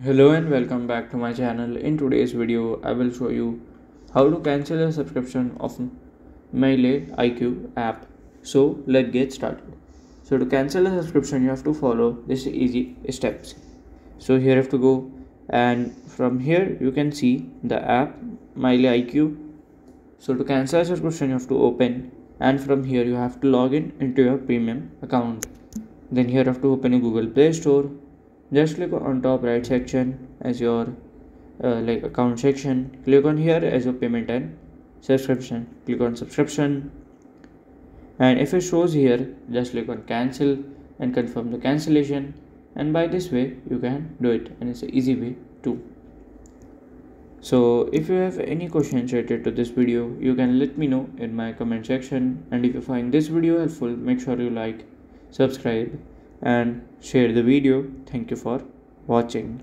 Hello and welcome back to my channel. In today's video, I will show you how to cancel a subscription of Melee IQ app. So let's get started. So to cancel a subscription, you have to follow this easy steps. So here you have to go and from here you can see the app MileIQ. So to cancel a subscription, you have to open and from here you have to log in into your premium account. Then here you have to open a Google Play Store just click on top right section as your uh, like account section. Click on here as your payment and subscription. Click on subscription. And if it shows here just click on cancel and confirm the cancellation. And by this way you can do it and it's an easy way too. So if you have any questions related to this video you can let me know in my comment section. And if you find this video helpful make sure you like subscribe and share the video. Thank you for watching